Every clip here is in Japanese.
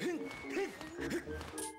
흥! 흥! 흥!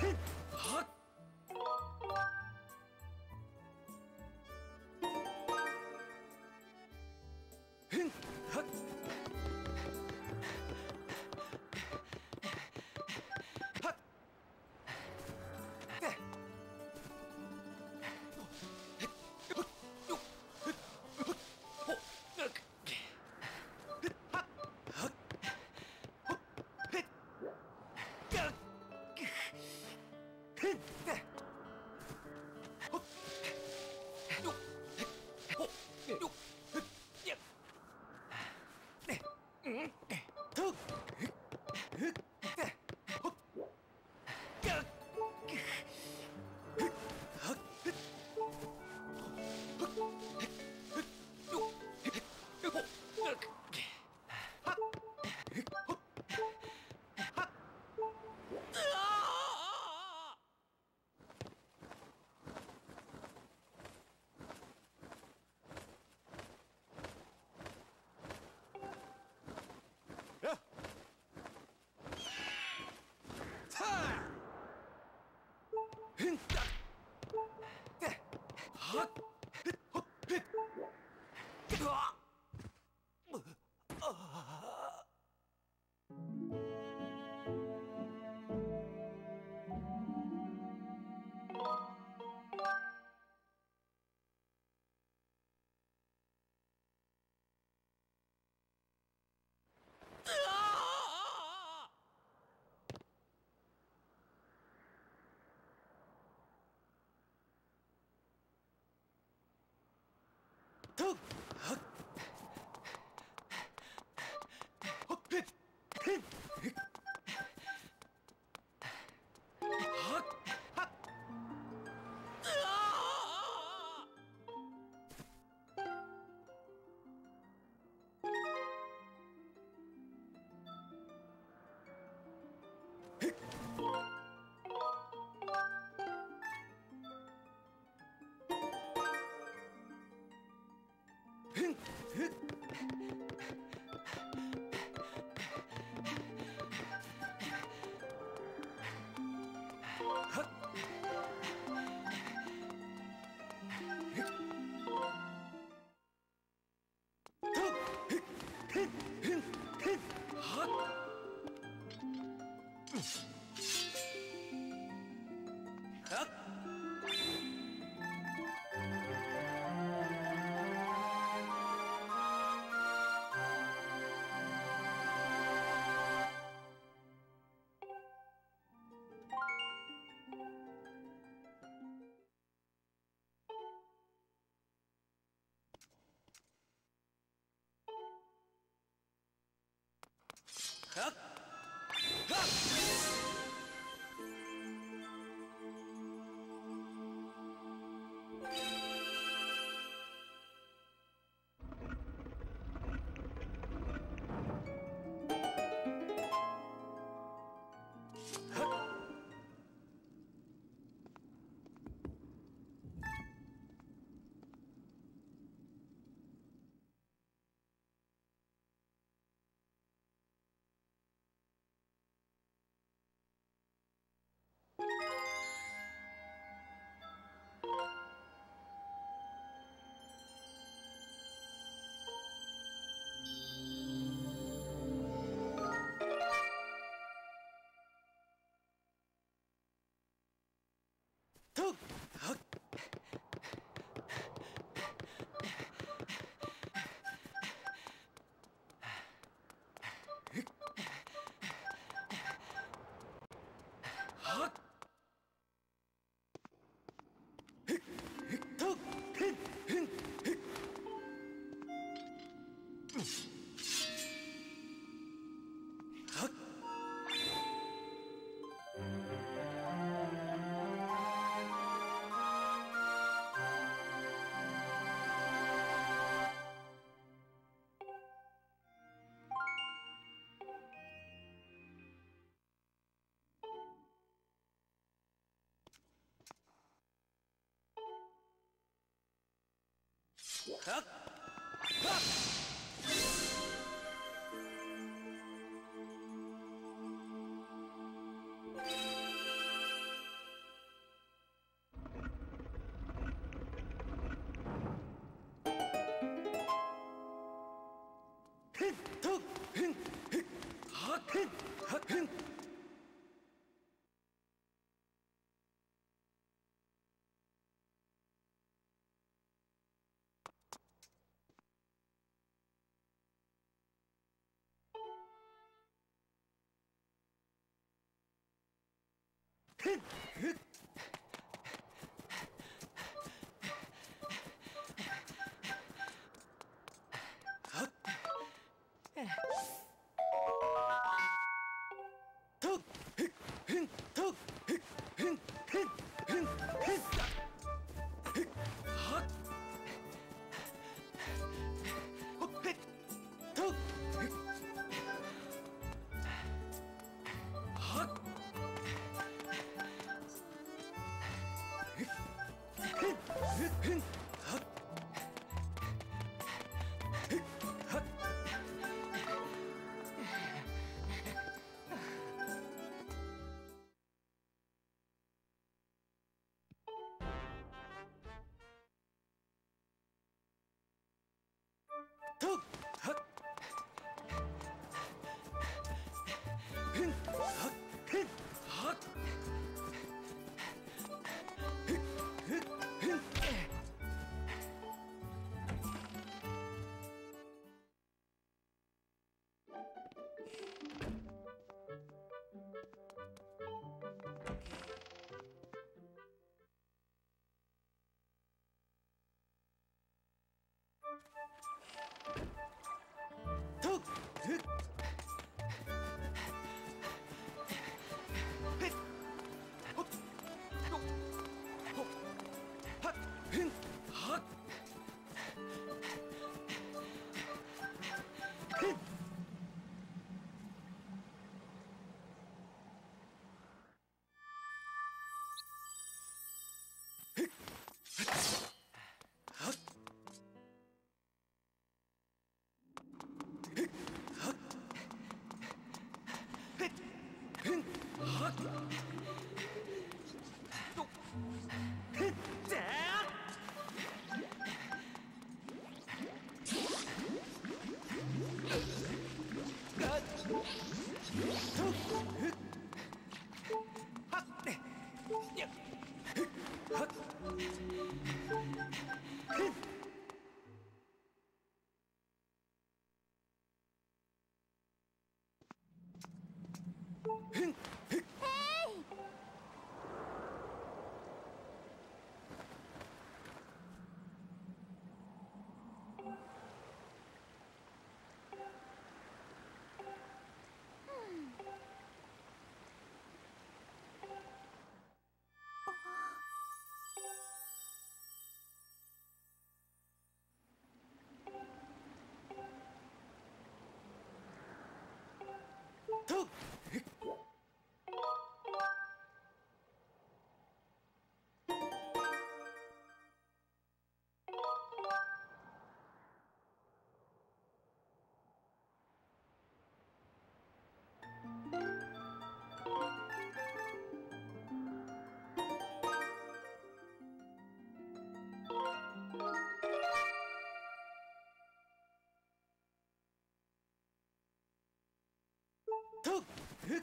Hint! Look, はっ。Dude! はっっ Look, 각! 각! 흥! 흥! 흥! 흥! 흥! 흥! 흥! 흥! 呀哼ととっふっ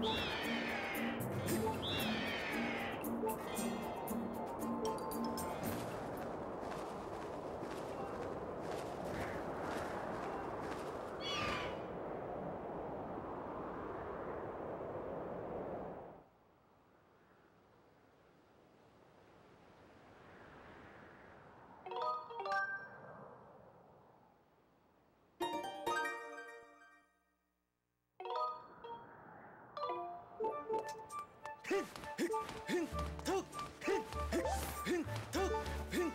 Yeah. 変変変変変変変変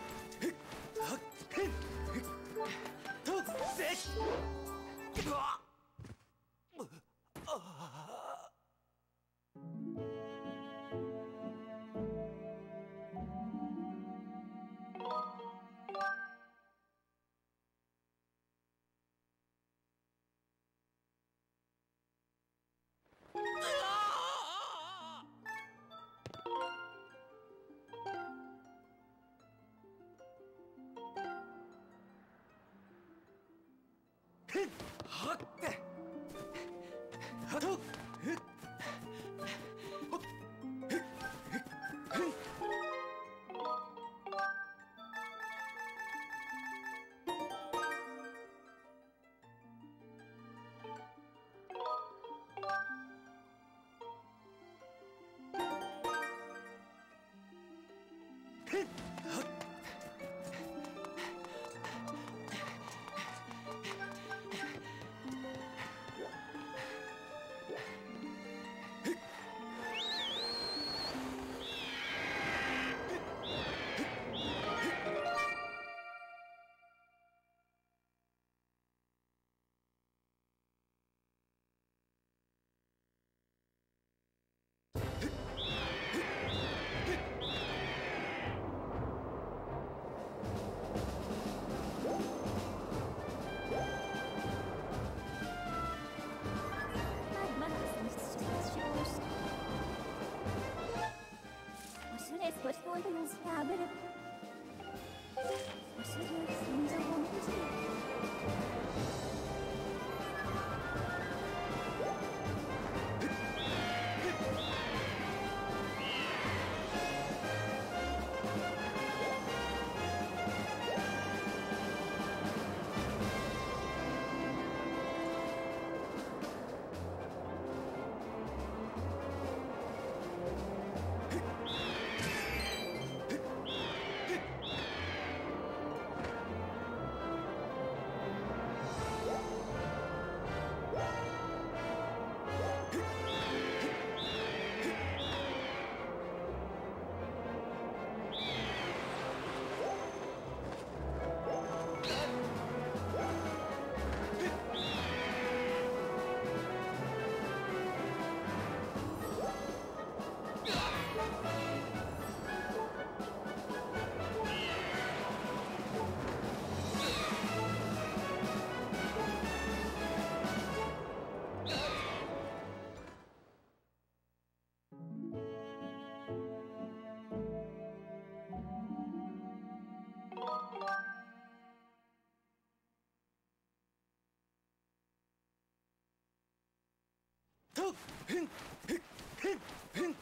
Hık! Hık! Hık! Hık! Hık!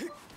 Hık!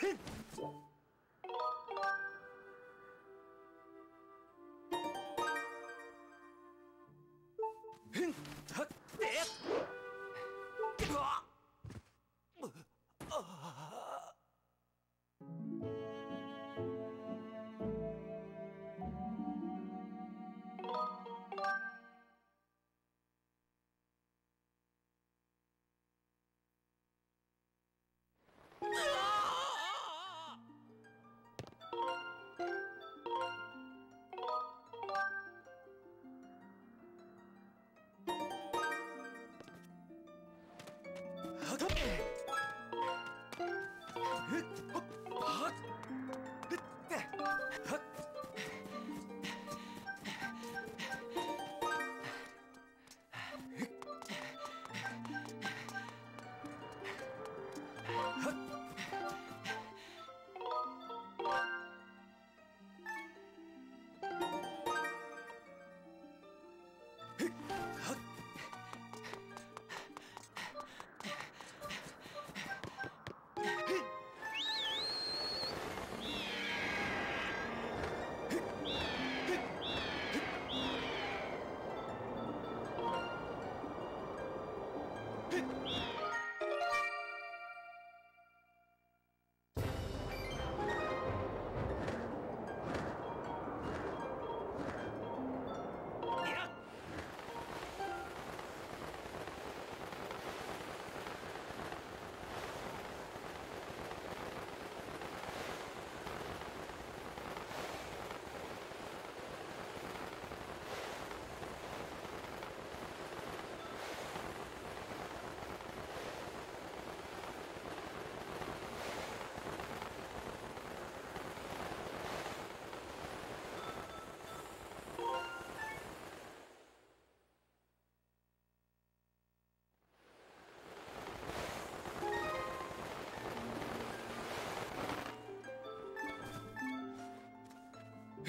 흥! 흥! 흥! 흥!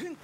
흥!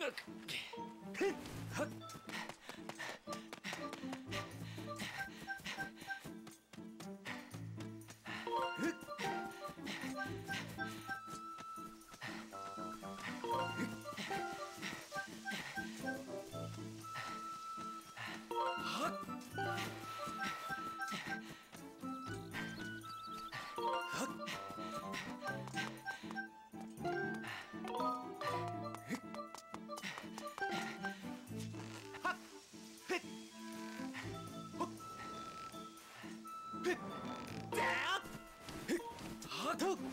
えっ？大哥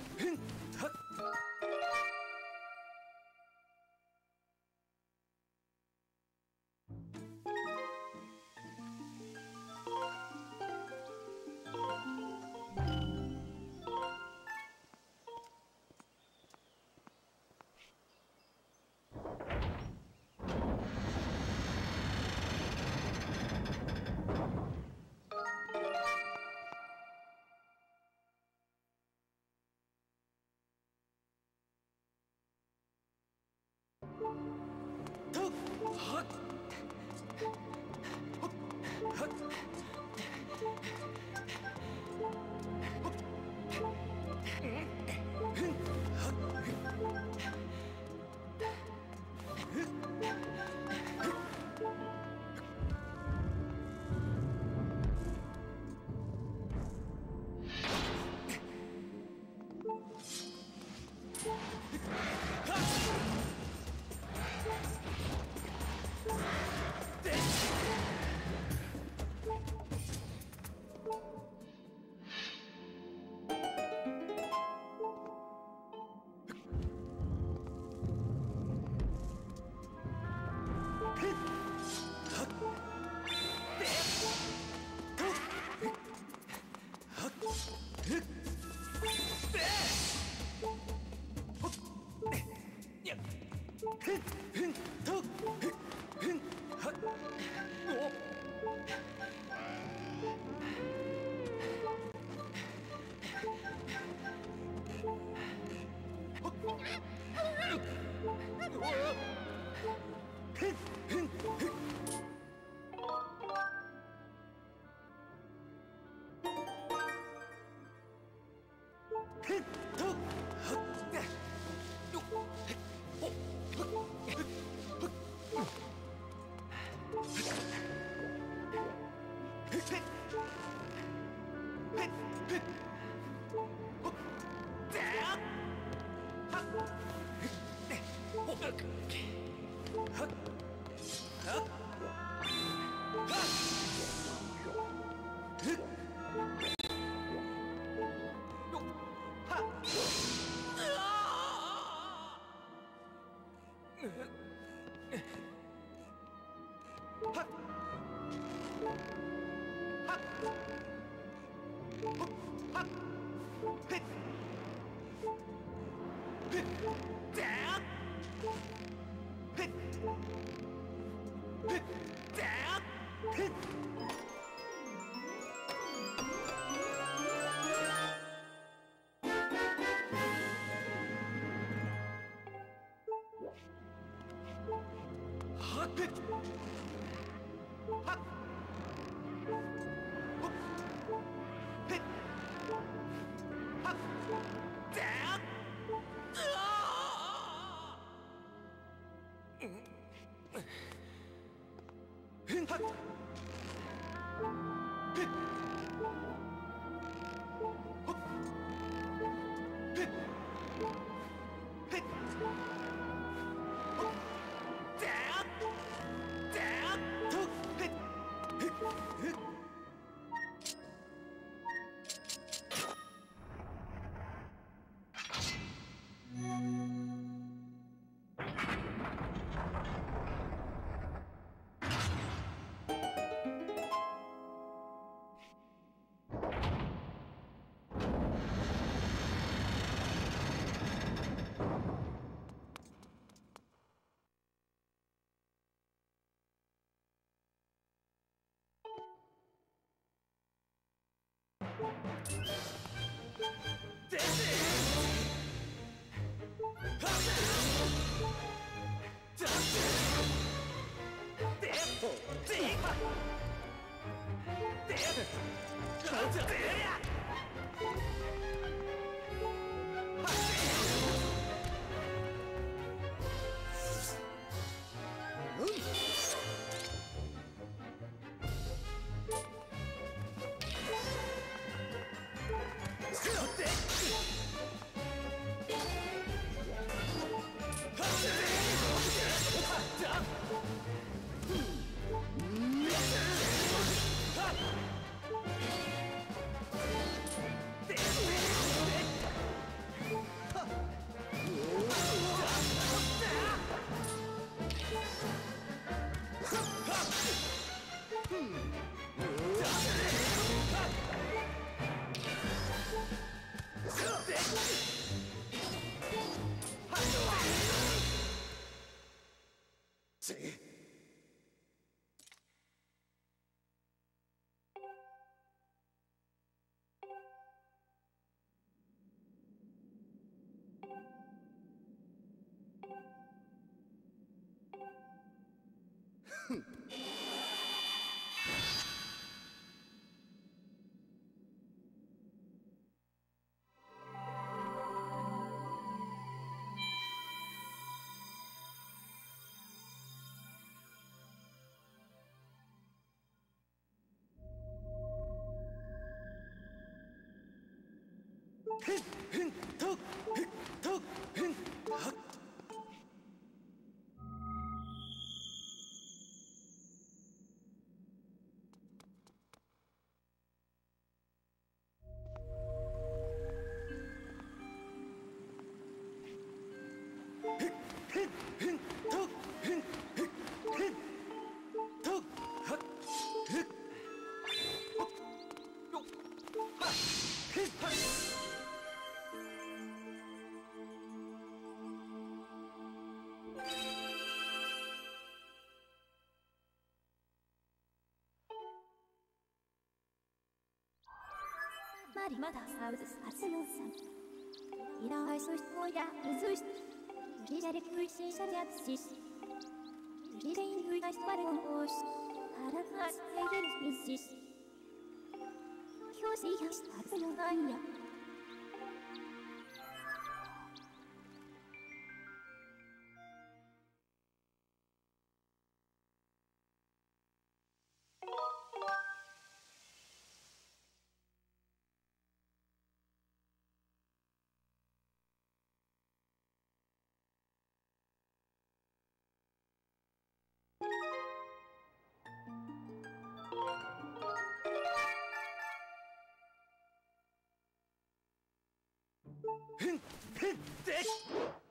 はっ 흥, Hot Huh? Yeah! Huck, huck, huck, huck, huck, huck. りまだサウスアスノンさん。イラアイスこトヤイしシト。ギジャレクイシシャジアツシシ。ギレイングイガシワレオしあら。アラカステイしルミシし。教師やしアスヨンアイヤ。ふんふんです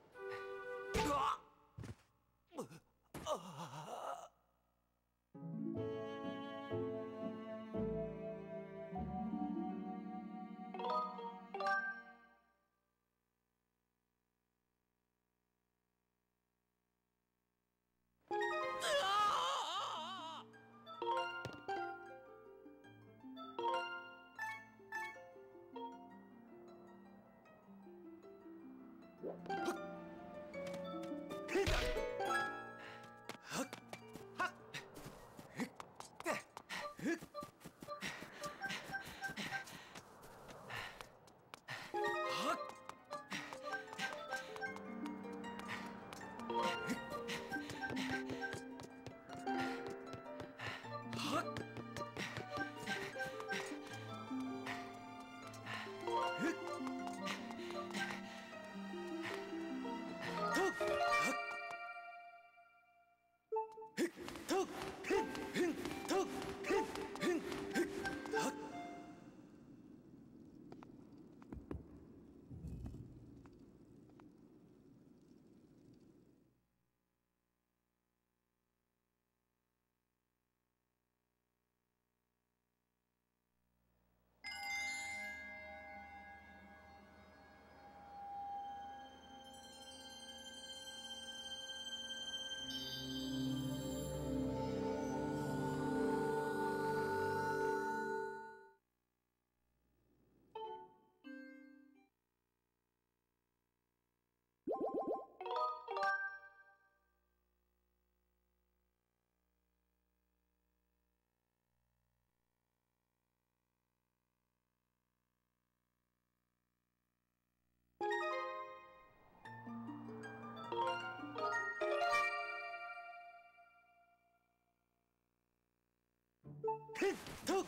っ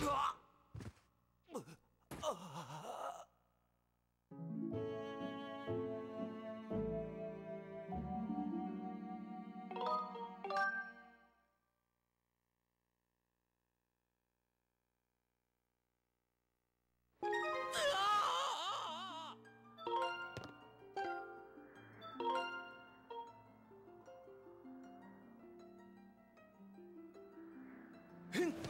とはっふ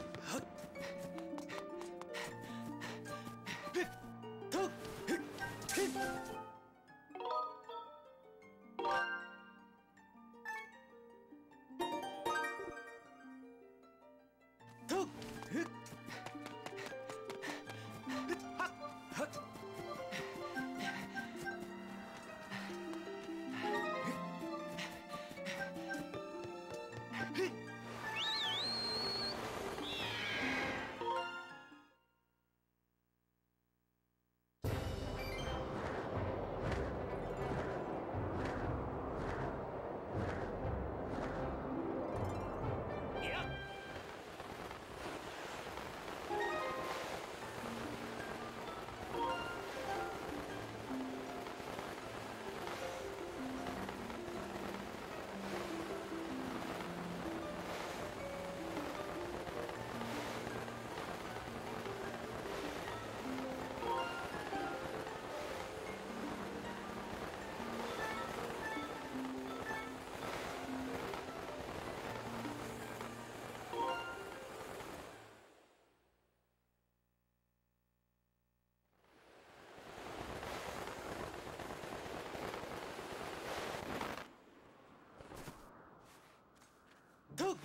と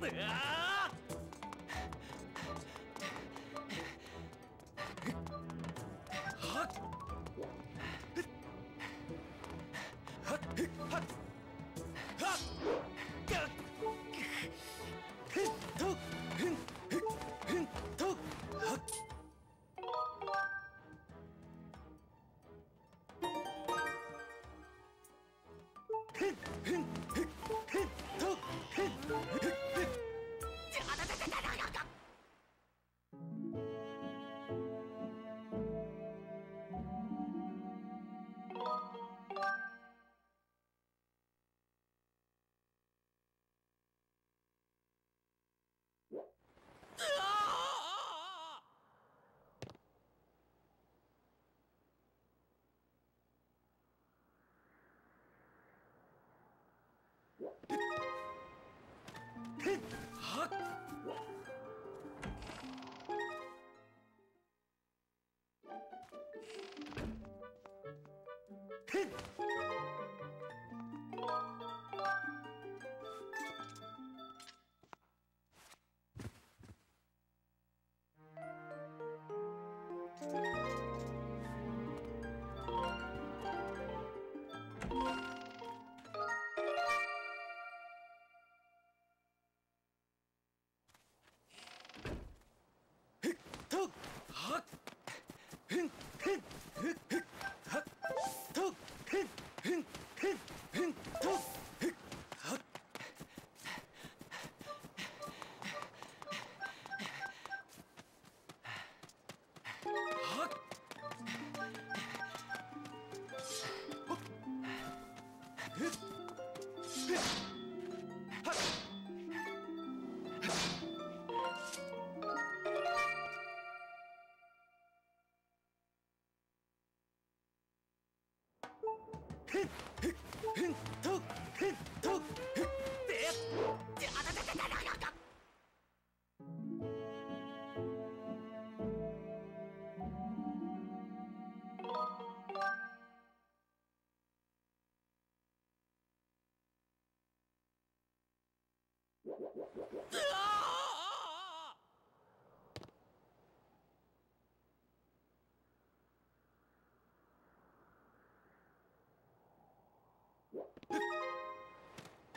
うわ Hit!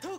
Huh!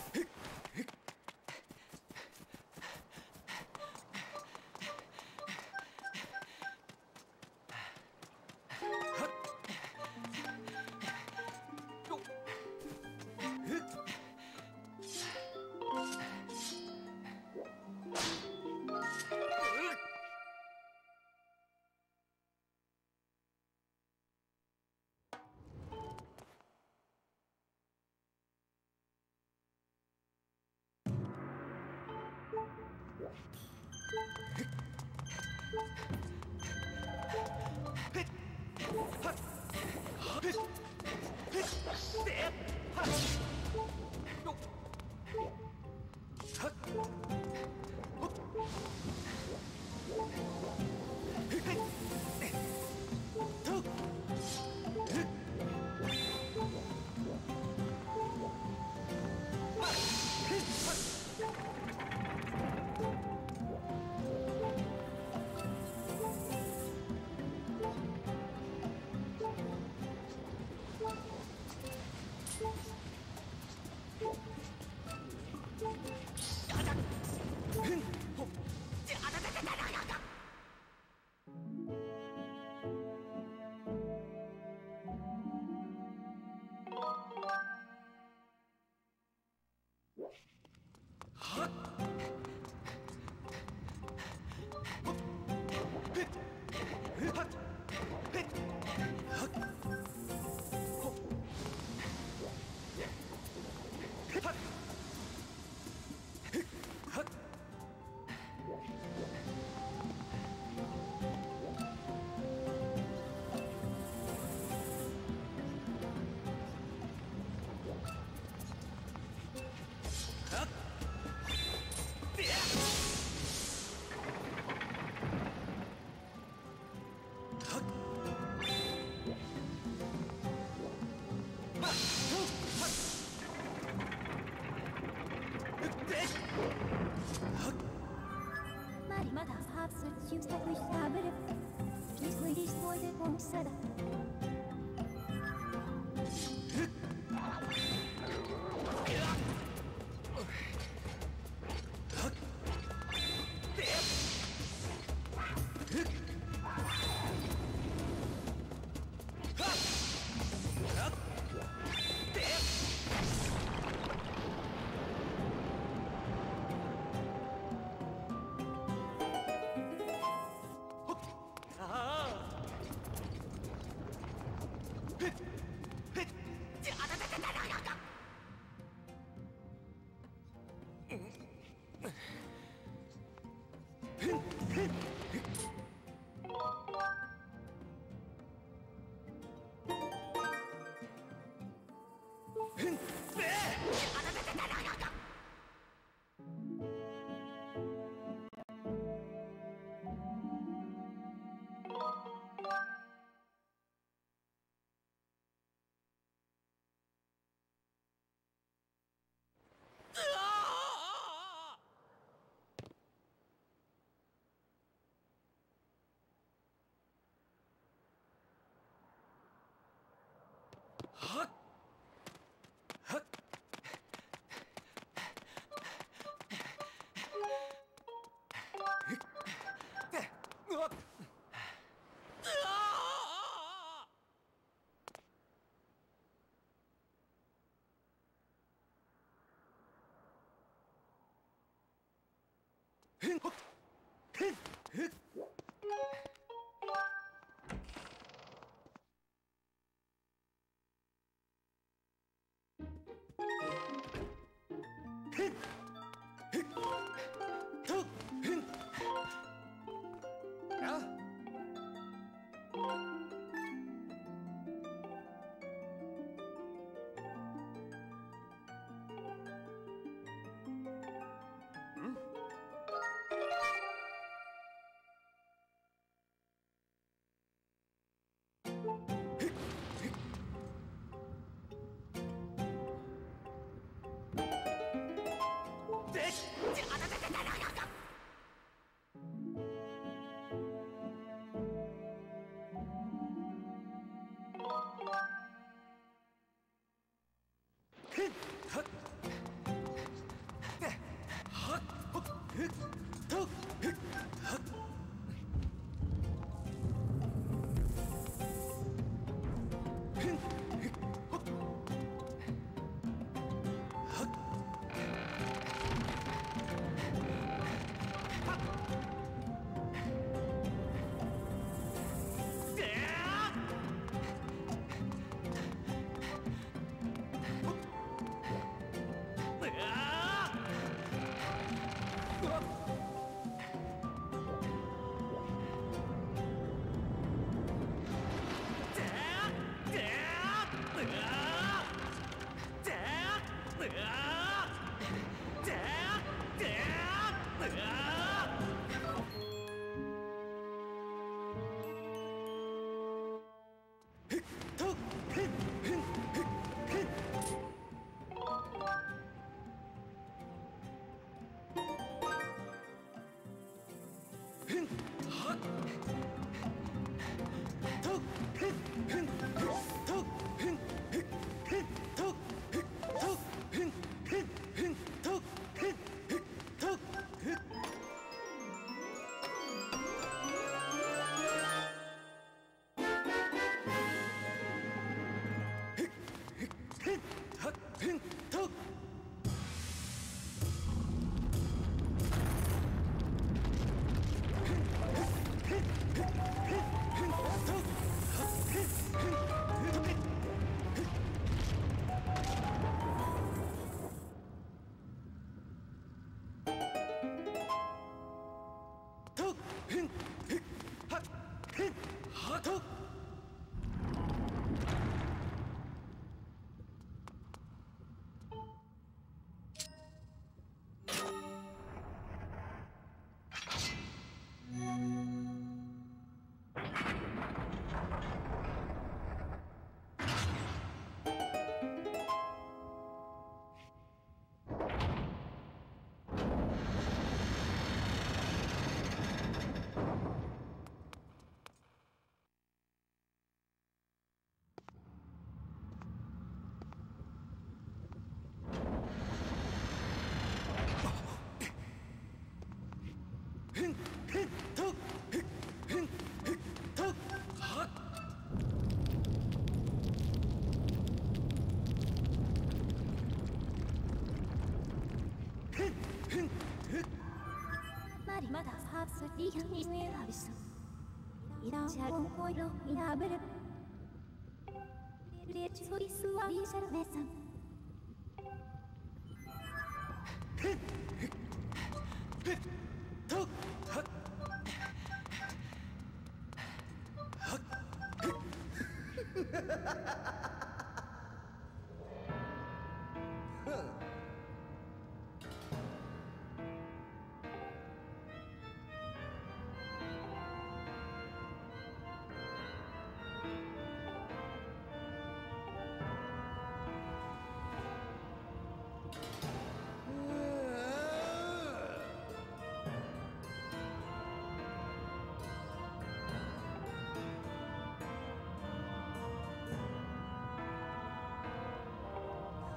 Yüksek uçta bırıp Gizli gizli olsa da ハっ Dios me avisa. Irá un cuello y abre. Derecho y suaviza cerveza.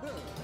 Boom.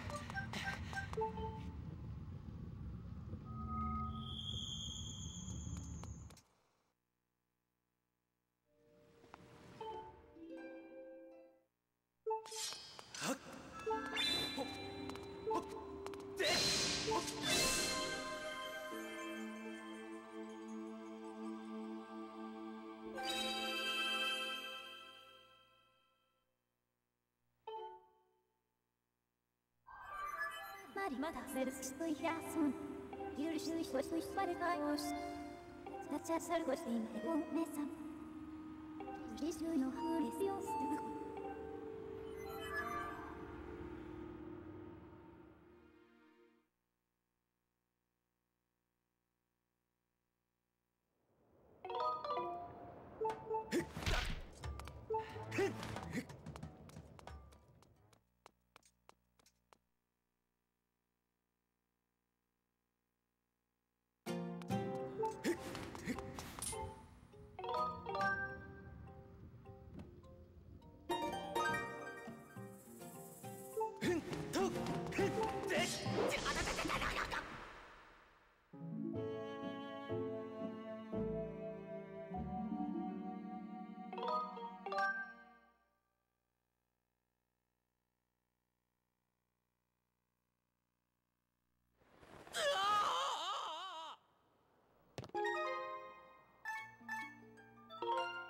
りまだセルスとイラソン。許しいしいしばれたよし。さちゃさるごしていまいごめさん。許しゅいのほうですよ、すぐご you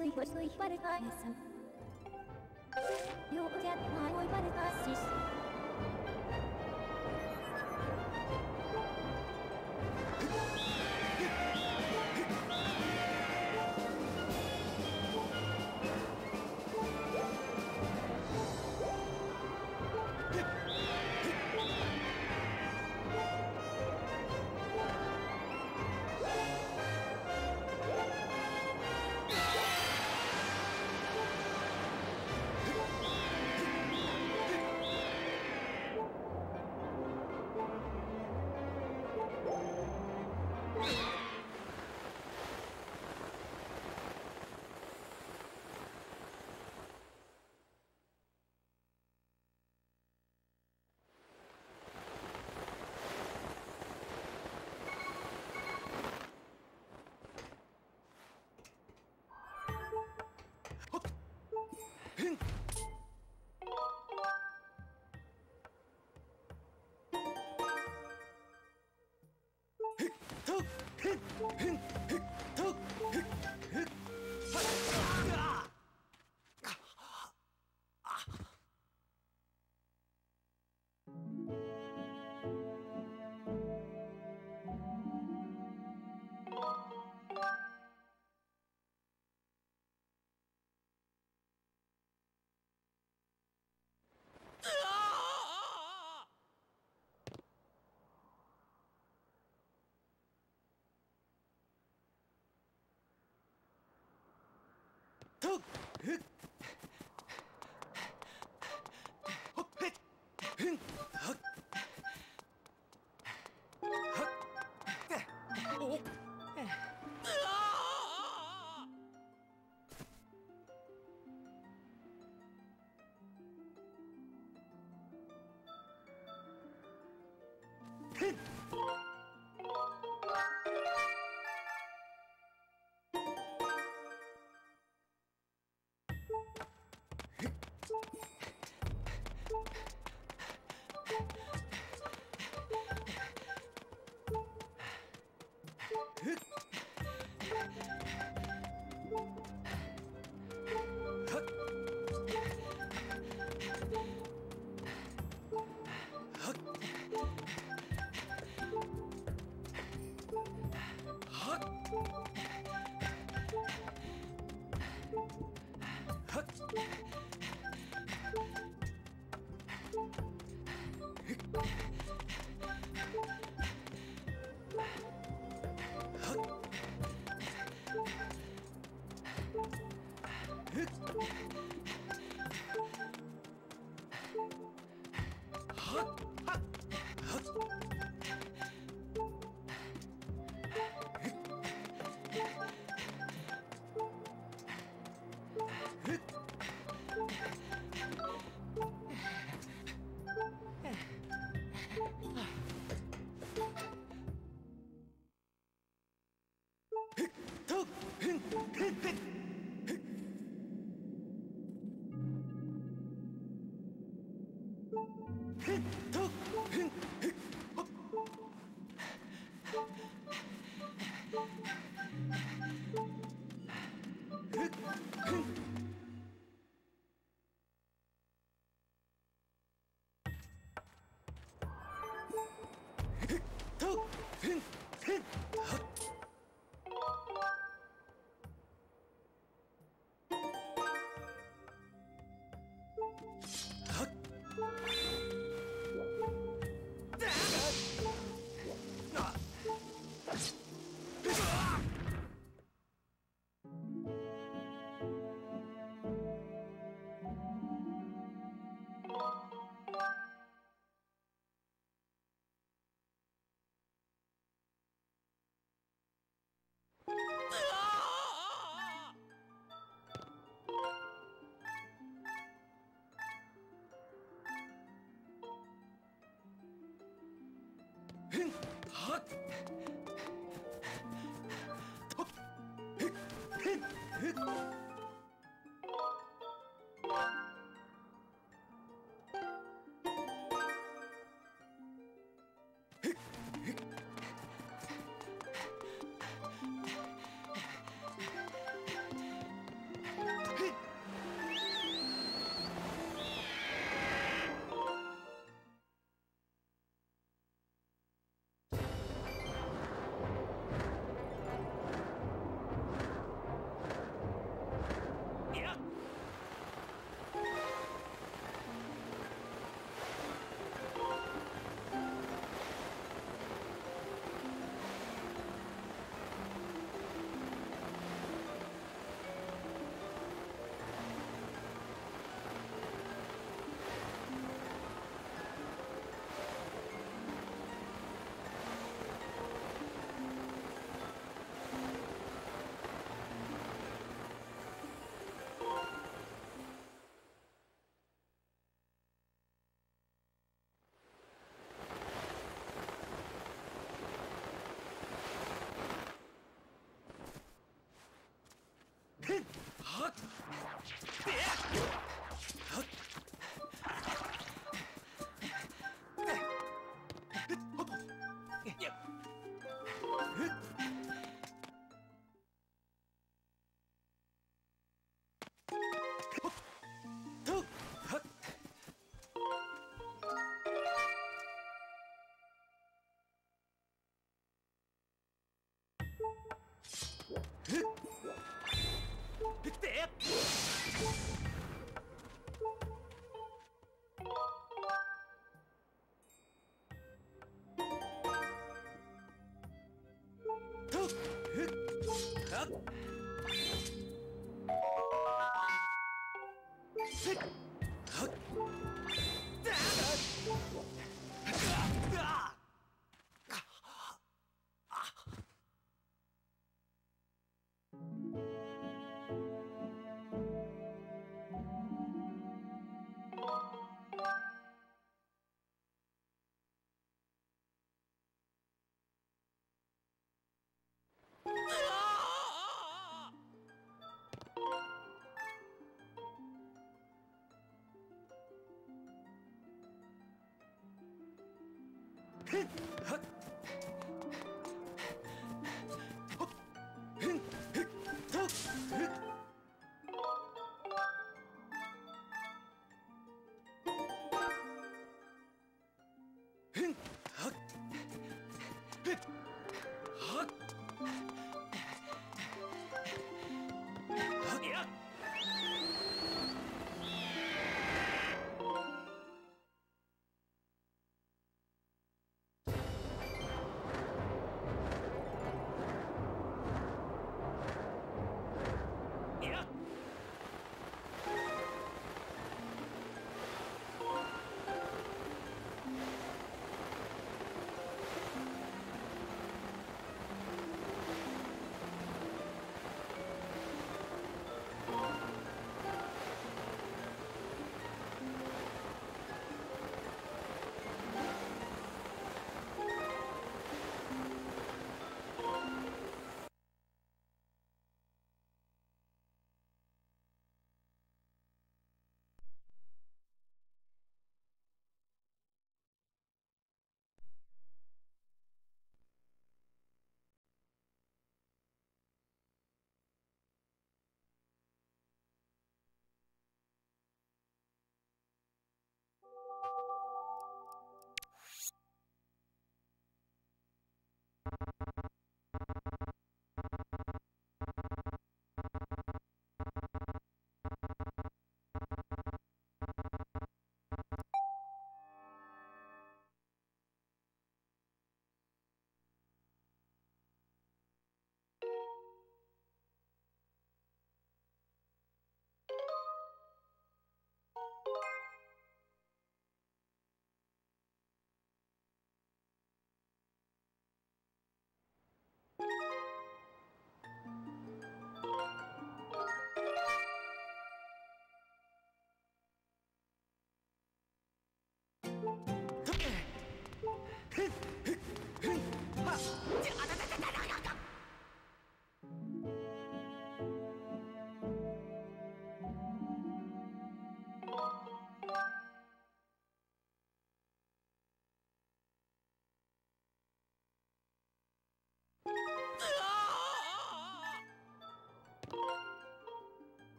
But it's awesome. Huh! っ Hit! Hit! はっ。って。はっ。Hit!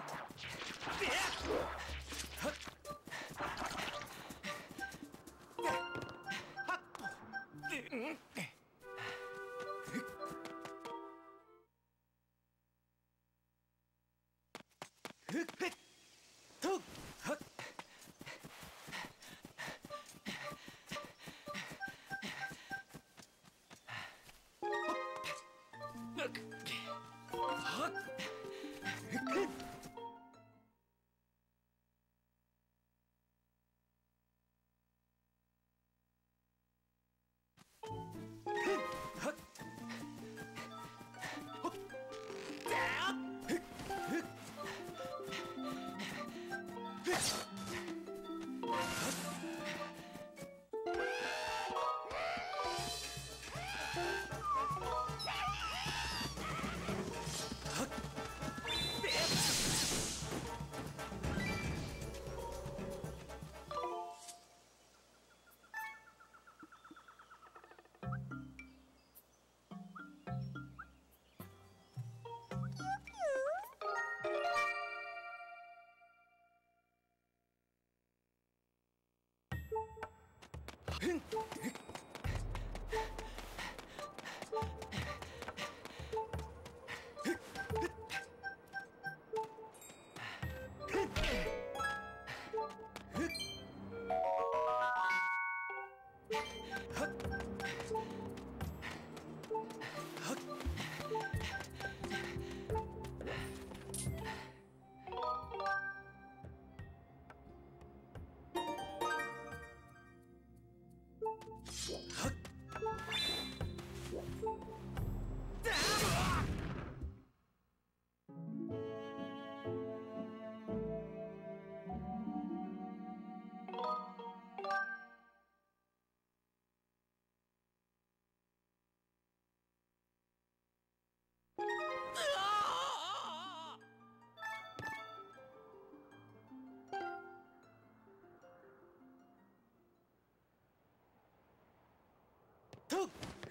と Hmm.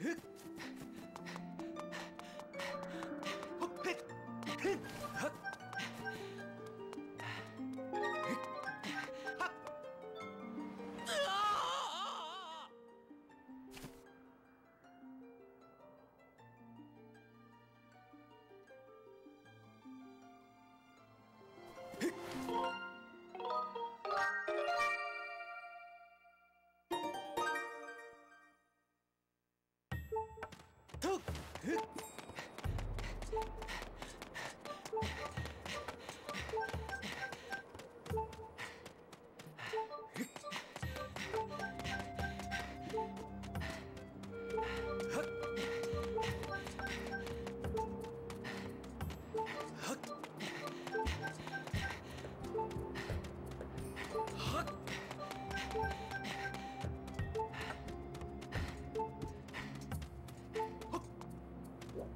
っ？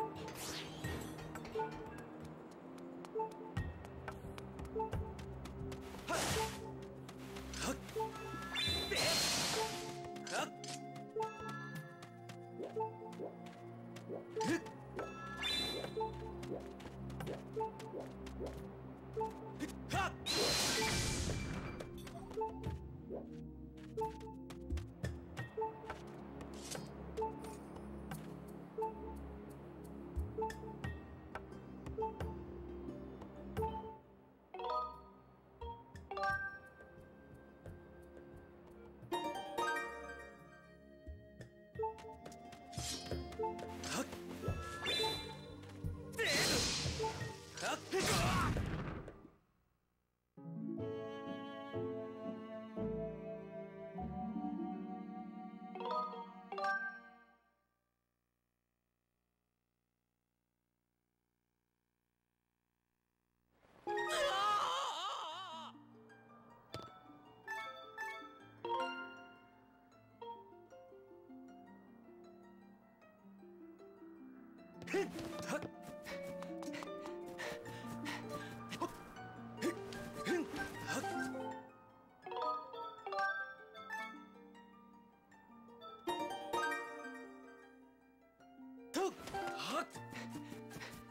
はっ。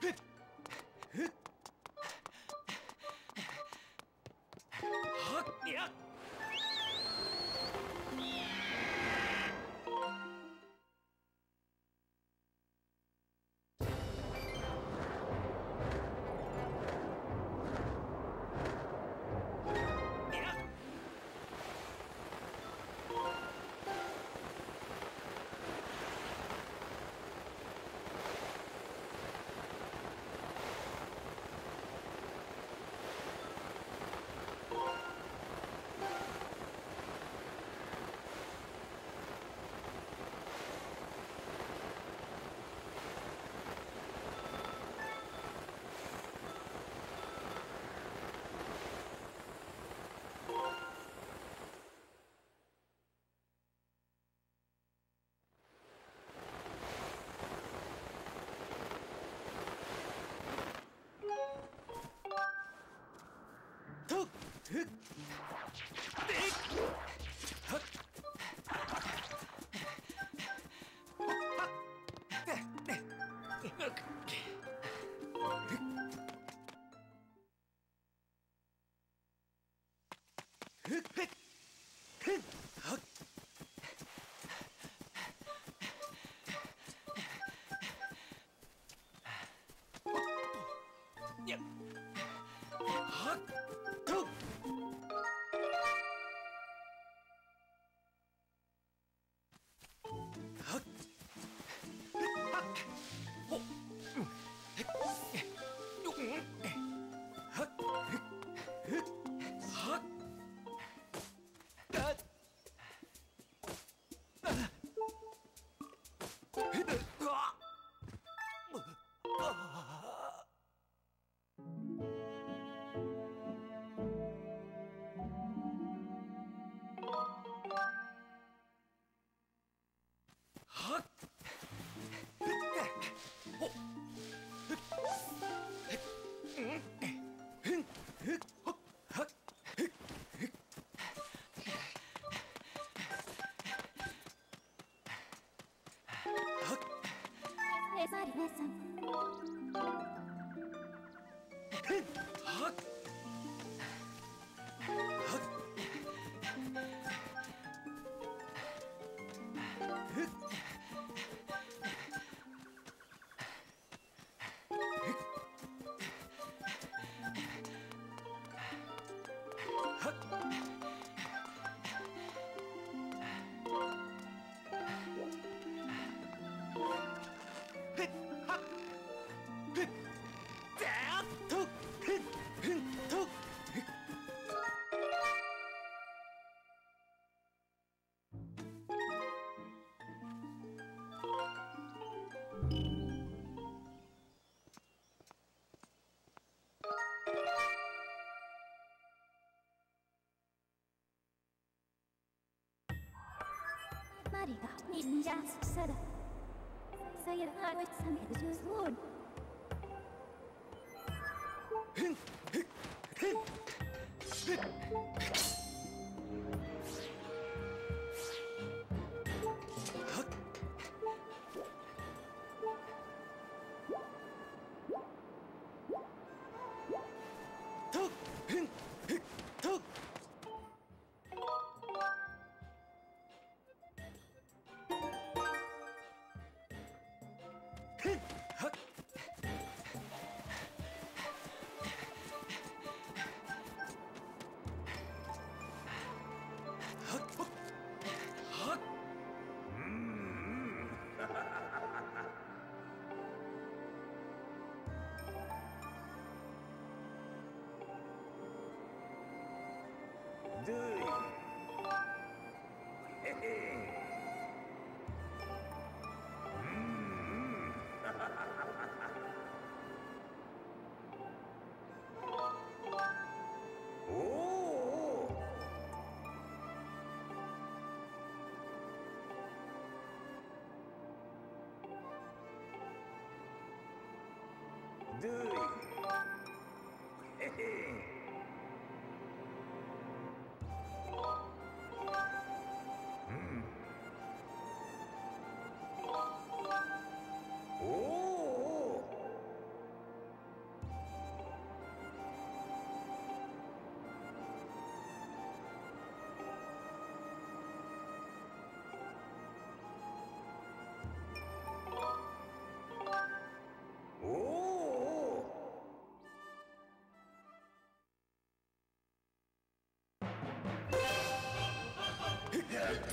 Good. はっ。皆さんマリが忍者さださやあわさめるジュースウォールふんふっふんどいへへおおどいへへお Ha!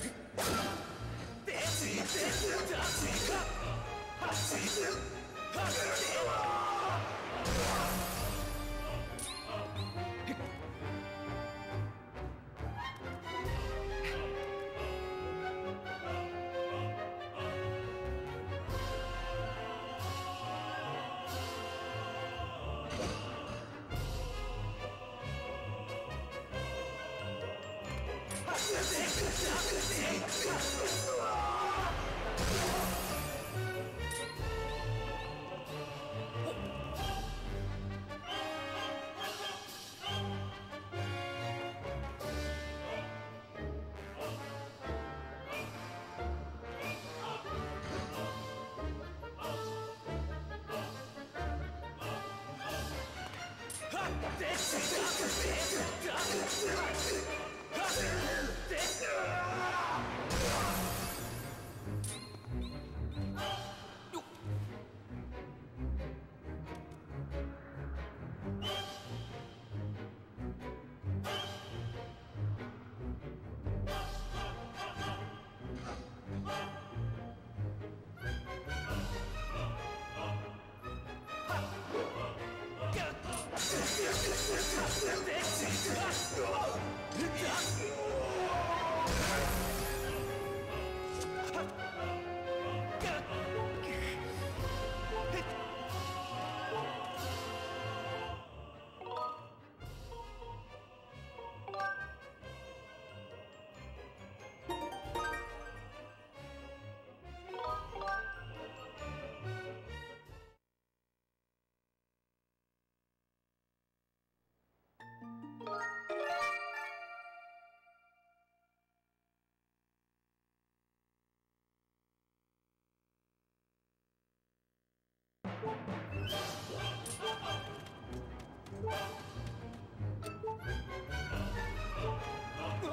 うわ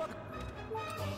っ。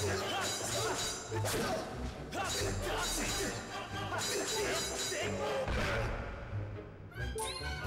Thank you.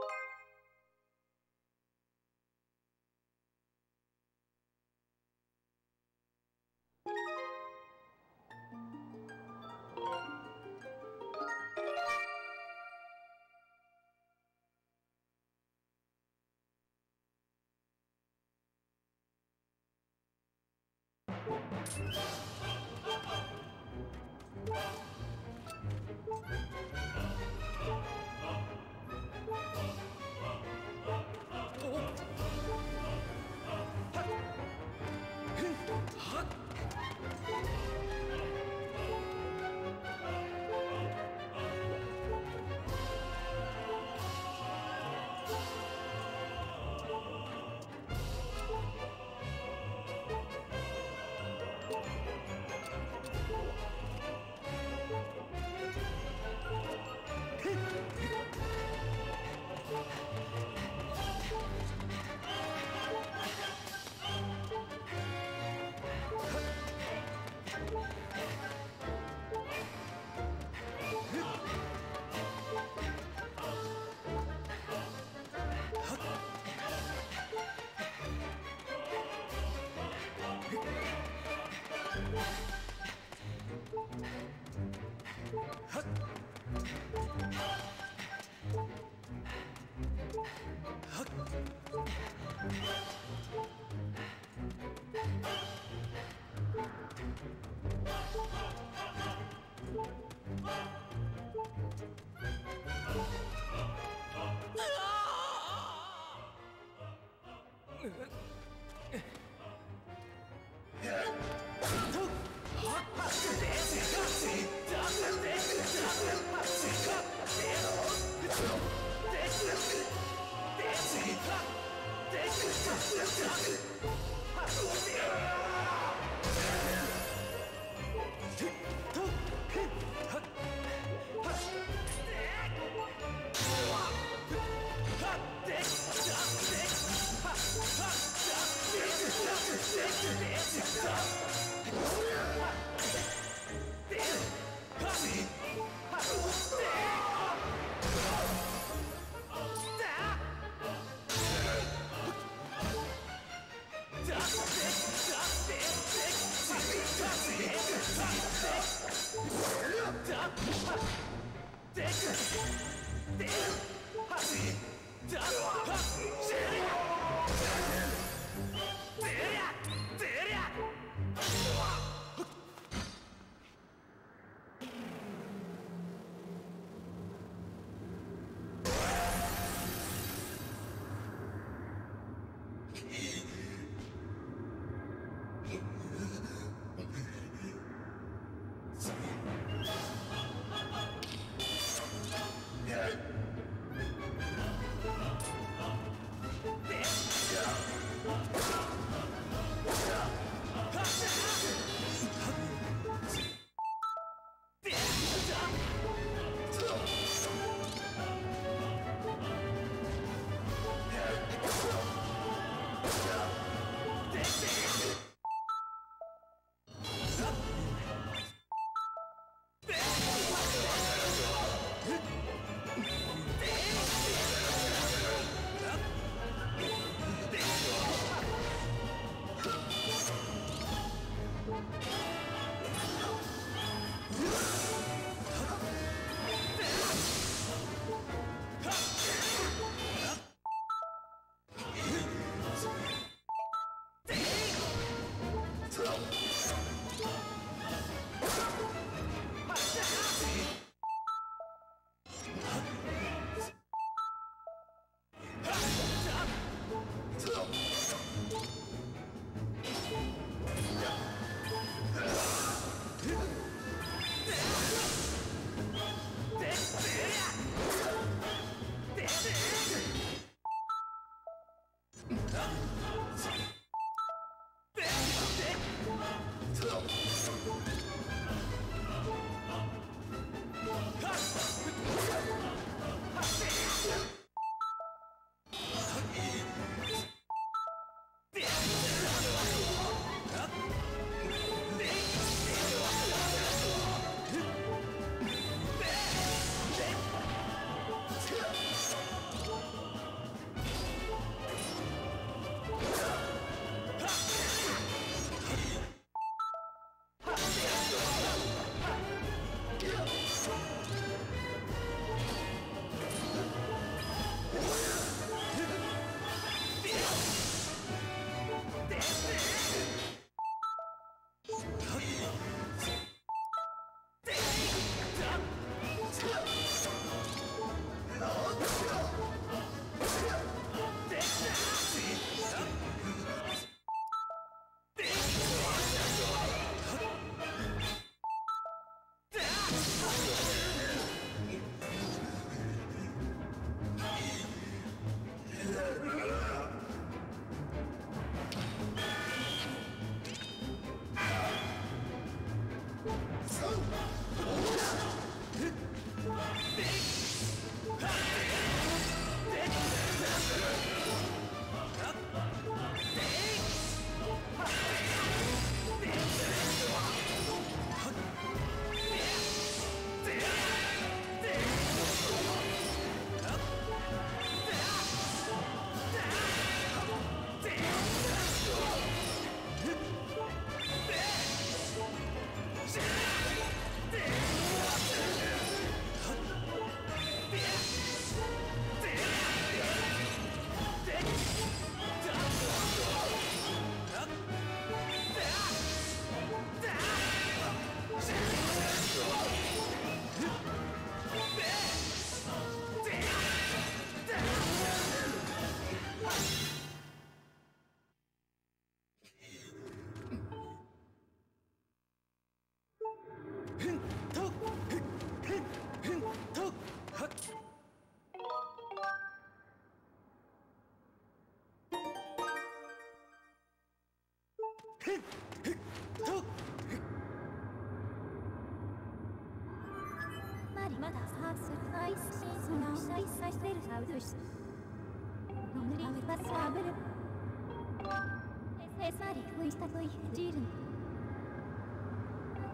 What?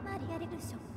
Maria Rigrusio.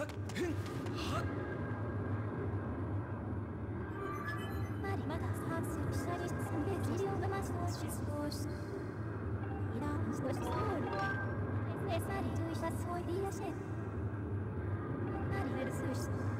Necessary to just avoid the asset. Not even sushi.